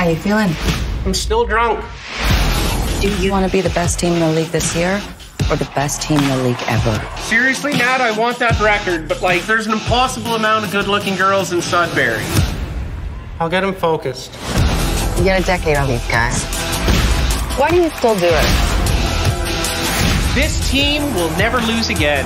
How you feeling? I'm still drunk. Do you want to be the best team in the league this year or the best team in the league ever? Seriously, Nat, I want that record, but like, there's an impossible amount of good looking girls in Sudbury. I'll get them focused. You got a decade on these guys. Why do you still do it? This team will never lose again.